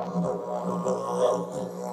Oh, my God.